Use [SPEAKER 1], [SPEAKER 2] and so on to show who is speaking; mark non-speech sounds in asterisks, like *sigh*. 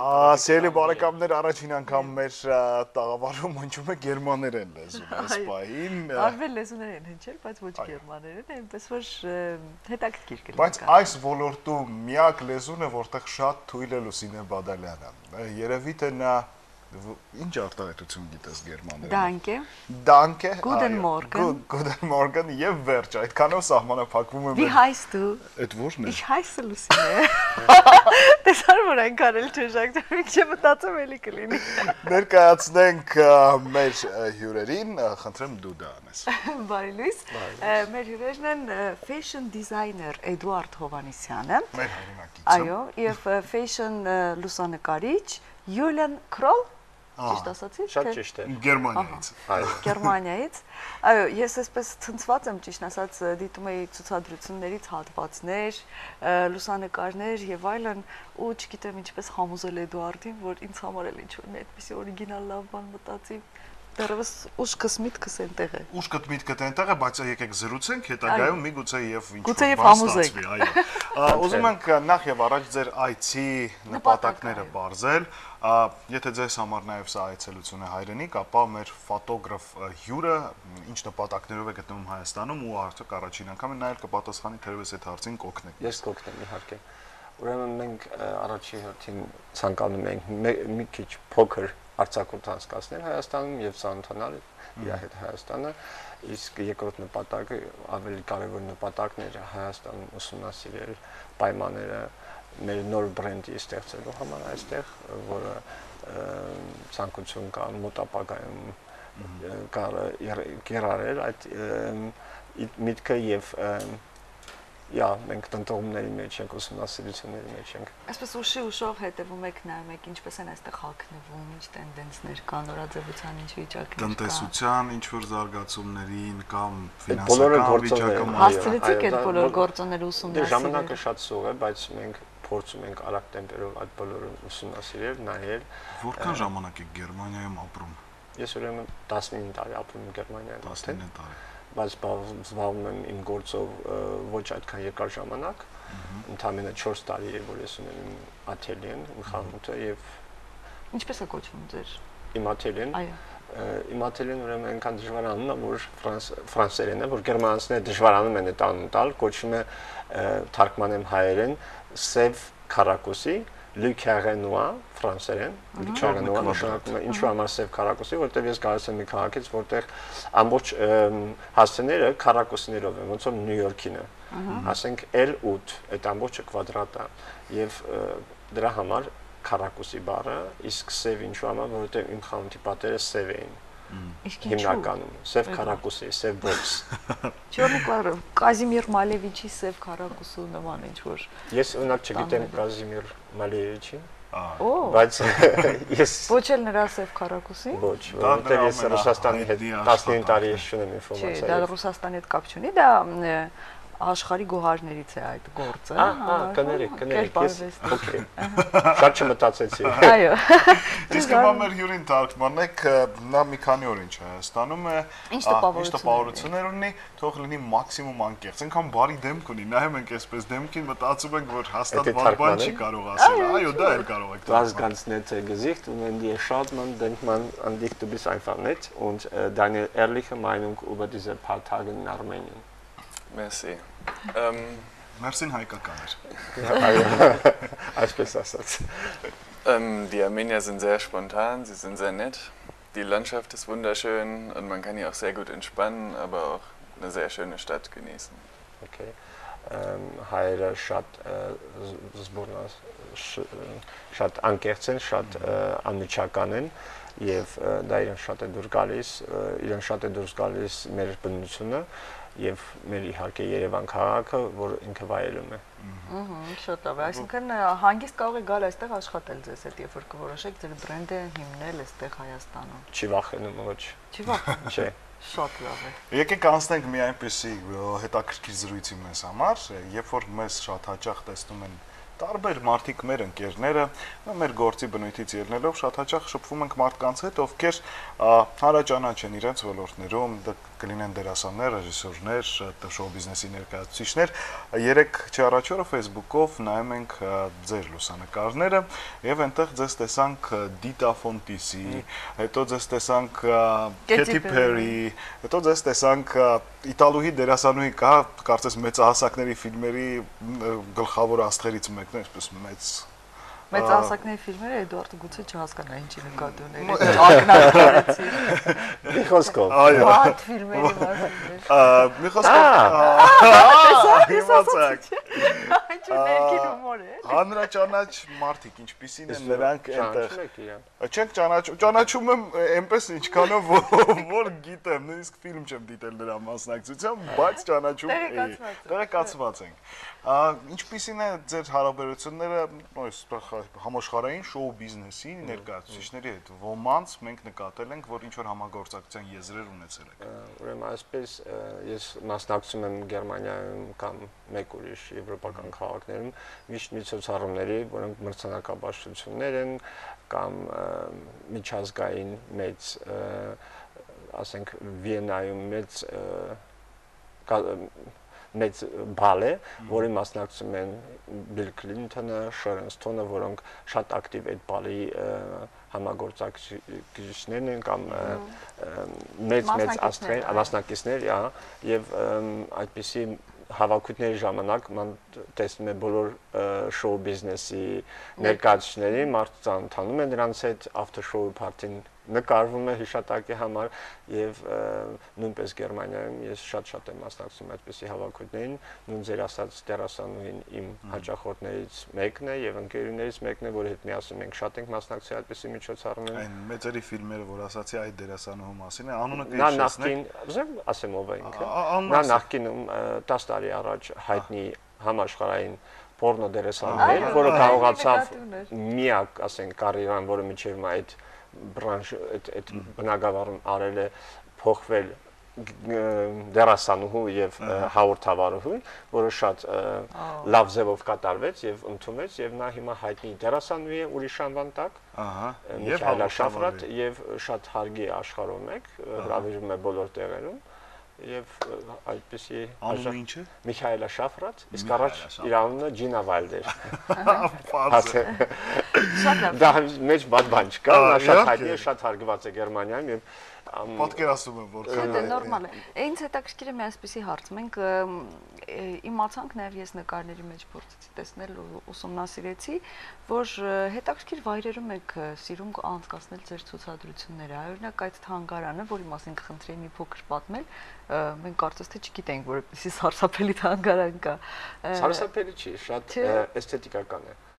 [SPEAKER 1] Սիրելի բարեկամներ, առաջին անգամ մեր տաղավարում հնչում է գերմաներեն լեզուն այս պահին։
[SPEAKER 2] Արվել լեզուներ են հնչել, բայց ոչ գերմաներեն, այնպես որ հետաքրքիր կլինի։
[SPEAKER 1] Բայց այս ոլորտում միակ լեզուն է, որտեղ շատ թույլ է Լուսինե Բադալյանը։ Երևի թե նա Ինչ արտահայտություն գիտես գերմաներեն։
[SPEAKER 2] Danke։
[SPEAKER 1] Danke։
[SPEAKER 2] Guten Morgen։
[SPEAKER 1] Guten Morgen եւ վերջ։ Այդքանով սահմանափակվում է։
[SPEAKER 2] Wie heißt du։
[SPEAKER 1] Այդ ո՞րն է։
[SPEAKER 2] Ich heiße Lucine։ *laughs* Տեսար որ այնքան էլ ճշակ, ինչի մտածում էլի կլինի։
[SPEAKER 1] Ներկայացնենք մեր հյուրերին, խնդրեմ դու դա անես։ *laughs*
[SPEAKER 2] Բարի լույս։ Մեր հյուրերն են fashion designer Էդուարդ Հովանեսյանը։
[SPEAKER 1] Մեր հայրենակիցը։
[SPEAKER 2] Այո, եւ fashion լուսանկարիչ Յուլիան Քրոլ Ճիշտ ասացի՞։
[SPEAKER 3] Շատ ճիշտ է։
[SPEAKER 1] Գերմանիայից։
[SPEAKER 2] Այո, Գերմանիայից։ Այո, ես այսպես ցնցված եմ ճիշտ ասած դիտում էի ցուցադրություններից հատվածներ, լուսանկարներ եւ այլն, ու չգիտեմ ինչպես համոզել Էդուարդին, որ ինձ համար էլ ինչ-որ մի այդպեսի օրիգինալ լավ բան մտածի դեռևս ուշքս միտքս այնտեղ է։
[SPEAKER 1] Ուշքդ միտքդ այնտեղ է, բայց եկեք զրուցենք հետագայում միգուցե եւ ինչ
[SPEAKER 2] Գուցե եւ համոզենք։
[SPEAKER 1] Այո։ *laughs* Ուզում ենք նախ եւ առաջ ձեր այցի նպատակները բարձել։ Եթե ձեզ համար նաեւ սա այցելություն է հայրենիք, ապա մեր ֆոտոգրաֆ հյուրը ինչ նպատակներով է գտնվում Հայաստանում ու արդյոք առաջին անգամ է նայել կպատասխանի թերևս այդ հարցին կօգնեք։
[SPEAKER 3] Ես կօգնեմ իհարկե։ Ուրեմն մենք առաջի հերթին ցանկանում ենք մի քիչ փոքր արձակուրդ անցկացնել Հայաստանում եւ ծանոթանալ իր հետ Հայաստանը իսկ երկրորդ նպատակը ավելի կարևոր նպատակն էր Հայաստանում ուսումնասիրել պայմանները մեր նոր բրենդի ստեղծելու համար այստեղ որը ցանկություն կա մոտապագայում կարը գերարել այդ միտքը եւ և, Յա, մենք տնտողումների մեջ ենք, ուսումնասիրությունների մեջ ենք։
[SPEAKER 2] Այսպես ուշի ուշով հետևում եք նայում եք ինչպես են այստեղ հակնվում, ինչ տենդենսներ կան, նորաձևության ինչ վիճակներ կան։
[SPEAKER 1] Տնտեսության ինչ որ զարգացումներին կամ ֆինանսական վիճակը
[SPEAKER 2] հասցրեցիք այդ բոլոր գործոնները ուսումնասիրել։
[SPEAKER 3] Դե ժամանակը շատ սուղ է, բայց մենք փորձում ենք արագ տեմպերով այդ բոլորը ուսումնասիրել, նայել։
[SPEAKER 1] Որքան ժամանակ եք Գերմանիայում ապրում։
[SPEAKER 3] Ես ուրեմն 19 տարի ապրում եմ Գերմանիայում։
[SPEAKER 1] 19 տարի
[SPEAKER 3] բայց զբաղվում եմ իմ գործով ոչ այդքան երկար ժամանակ։ Ընդամենը 4 տարի է, որ ես ունեմ իմ աթելիեն, իմ խանութը եւ
[SPEAKER 2] Ինչպես է կոչվում ձեր
[SPEAKER 3] իմ աթելիեն։
[SPEAKER 2] Այո
[SPEAKER 3] իմ աթելիեն ուրեմն այնքան դժվարանն է, որ ֆրանս ֆրանսերեն է, որ գերմանացիները դժվարանում են այդ անուն տալ, կոչվում է թարգմանեմ հայերեն սև քարակուսի, Le Carré Noir ֆրանսերեն, Le Carré Noir նշանակում է ինչու համար սև քարակուսի, որտեղ ես գալիս եմ մի քաղաքից, որտեղ ամբողջ հասցեները քարակուսիներով են, ոնց որ Նյու Յորքին է։ Ասենք L8, այդ ամբողջը կվադրատ է եւ դրա համար քարակուսի բառը, իսկ սև ինչու համար, որովհետեւ իմ խանութի պատերը սև էին
[SPEAKER 2] Իսկ
[SPEAKER 3] հիմնականում սև քարակուսի, սև բոքս։ *laughs*
[SPEAKER 2] Չորնի կլարը Կազիմիր Մալևիչի սև քարակուսու նման ինչ որ։
[SPEAKER 3] Ես ունակ չգիտեմ Կազիմիր Մալևիչի։
[SPEAKER 2] Օ։
[SPEAKER 3] Բայց *laughs* ես
[SPEAKER 2] Ոչ էլ նրա սև քարակուսի։
[SPEAKER 3] Ոչ, որովհետև ես Ռուսաստանի հետ 19 տարի ես ունեմ ինֆորմացիա։
[SPEAKER 2] Չէ, դա Ռուսաստանի հետ կապ չունի, դա աշխարհի գոհարներից է այդ գործը։
[SPEAKER 3] Ահա, կներեք, կներեք, ես օքեյ։ Շատ չմտածեցի։ *laughs*
[SPEAKER 2] Այո։ *laughs*
[SPEAKER 1] Իսկ հիմա մեր հյուրին թարգմանեք, նա մի քանի օր ինչ Հայաստանում է,
[SPEAKER 2] ինչ տպավորություններ
[SPEAKER 1] ունի, թող լինի մաքսիմում անկեղծ։ Այնքան բարի դեմք ունի, նայում ենք այսպես դեմքին, մտածում ենք, որ հաստատ բան չի կարող ասել։ Այո, դա էլ կարող եք։
[SPEAKER 3] Das ganz nette Gesicht und wenn dir schaut man, denkt man an dich, du bist einfach nett und deine ehrliche Meinung über diese paar Tage in Armenien.
[SPEAKER 4] Merci. Ähm,
[SPEAKER 1] Մերսին հայկական
[SPEAKER 3] էր։ Այսպես ասած։
[SPEAKER 4] Ähm, die Armenier sind sehr spontan, sie sind sehr nett. Die Landschaft ist wunderschön und man kann hier auch sehr gut entspannen, aber auch eine sehr schöne Stadt genießen.
[SPEAKER 3] Okay. Ähm, հայերը շատ զբորնաս շատ անկեղծ են, շատ անմիջական են եւ դա իրեն շատ է դուր գալիս, իրեն շատ է դուրս գալիս մեր բնությունը եւ մեր իհարկե Երևան քաղաքը, որ ինքը վայելում է։
[SPEAKER 2] Ահա, շատ լավ։ Այսինքն հանգիստ կարող է գալ այստեղ աշխատել ձեզ հետ, երբ որ կորոշեք ձեր բրենդը հիմնել այստեղ Հայաստանում։
[SPEAKER 3] Չի վախենում ոչ։
[SPEAKER 2] Չի վախենում։
[SPEAKER 3] Չէ։
[SPEAKER 2] Շատ լավ է։
[SPEAKER 1] Եկեք անցնենք մի այնպեսի հետաքրքիր զրույցի մեզ համար, երբ որ մեզ շատ հաճախ տեսնում են տարբեր մարդիկ մեր ընկերները մեր գործի բնույթից ելնելով շատ հաճախ շփվում ենք մարդկանց հետ, ովքեր հարաճանաչ են իրենց ոլորտներում, կլինեն դերասաններ, ռեժիսորներ, շոու բիզնեսի ներկայացուցիչներ։ Երեք չի առաջ օրը Facebook-ով նայում ենք ձեր լուսանկարները եւ այնտեղ ձեզ տեսանք Դիտա Ֆոնտիսի, հետո ձեզ տեսանք Katy Perry, հետո ձեզ տեսանք Իտալուհի դերասանուհի կա, կարծես մեծահասակների ֆիլմերի գլխավոր աստղերից մեկն է, այսպես մեծ
[SPEAKER 2] Մեծ ասակների ֆիլմերը Էդուարդը գուցե չհասկանա ինչի նկատի ուներ։ Ակնարկեցի։
[SPEAKER 3] Մի խոսքով։
[SPEAKER 1] Այո։
[SPEAKER 2] Բաթ ֆիլմերի մասին։
[SPEAKER 1] Մի խոսքով։ Իմացակ։
[SPEAKER 2] Ինչ ներքին հումոր է։
[SPEAKER 1] Հանրաճանաչ մարդիկ ինչպիսին են նրանք այնտեղ։ Չենք ճանաչում, ճանաչում եմ այնպես ինչքանով *laughs* որ գիտեմ, նույնիսկ ֆիլմ չեմ դիտել նրա մասնակցությամբ, բայց ճանաչում էի։ Տեղեկացված ենք։ Ինչպիսին է ձեր հարաբերությունները այստեղ համաշխարհային շոու բիզնեսի ներկայացուցիչների հետ։ Ոմանց մենք նկատել ենք, որ ինչ որ համագործակցության եզրեր ունեցել եք։
[SPEAKER 3] Ուրեմն այսպես ես մասնակցում եմ Գերմանիայում կամ մեկ ուրիշ եվրոպական քաղաքներում միշտ միջոցառումների, որոնք մրցանակաբաշխություններ են կամ միջազգային մեծ ասենք Վիեննայում մեծ մեծ բալ է, որի մասնակցում են Bill Clinton-ը, Sharon Stone-ը, որոնք շատ ակտիվ այդ բալի համագործակցություններն են կամ մեծ մեծ աստղեր, մասնակիցներ, ահա, եւ այդպիսի հավաքությունների ժամանակ ման տեսնում եմ բոլոր շոու բիզնեսի ներկայացուցիչների մարդու ծանոթանում են նրանց հետ after show party-ին նկարվում է հիշատակի համար եւ նույնպես Գերմանիայում ես շատ-շատ եմ մասնակցում այդպիսի հավաքություններին նույն ձեր ասած դերասանուհին իմ հաճախորդներից մեկն է եւ ընկերուներից մեկն է որի հետ միասին մենք շատ ենք մասնակցել այդպիսի միջոցառումներին
[SPEAKER 1] այն մեծերի ֆիլմերը որ ասացի այդ դերասանուհու մասին է անունը
[SPEAKER 3] նա նախքին ասեմ ով է ինքը նա նախքինում 10 տարի առաջ հայտնի համաշխարհային պորնո դերասաններ, որը կարողացավ միակ, ասենք, կարիերան, որը միջև այդ բրանշ այդ այդ բնակավարում արել է փոխվել դերասանուհու եւ հաղորդավարուհու, որը շատ լավ ձևով կատարվեց եւ ընդունվեց եւ նա հիմա հայտնի դերասանուհի է ուրիշ անվան տակ։
[SPEAKER 1] Ահա։
[SPEAKER 3] Եվ հալաշաֆրատ եւ շատ հարգի աշխարհում եք, հravirում է բոլոր տեղերում եւ այդպեսի
[SPEAKER 1] անունը ինչ է
[SPEAKER 3] Միխայելա Շաֆրատ իսկ առաջ իր անունը Ջինա Վալդեր *laughs*
[SPEAKER 1] է
[SPEAKER 3] դա մեջ բադ բան չկա նա շատ հայտնի է շատ հարգված է Գերմանիայում եւ
[SPEAKER 1] պատկերացնում եմ որքան
[SPEAKER 2] Դա նորմալ է։ Ինձ հետաքրքիր է մի այսպեսի հարց։ Մենք իմացանք նաև ես նկարների մեջ փորձեցի տեսնել ու ուսումնասիրեցի, որ հետաքրքիր վայրերում եք սիրում անցկացնել ձեր ցուցադրությունները։ Օրինակ այդ թանգարանը, որի մասին կխնդրեի մի փոքր պատմել, մենք կարծես թե չգիտենք, որ այդպեսի սարսափելի թանգարան կա։
[SPEAKER 3] Սարսափելի չի, շատ էսթետիկական է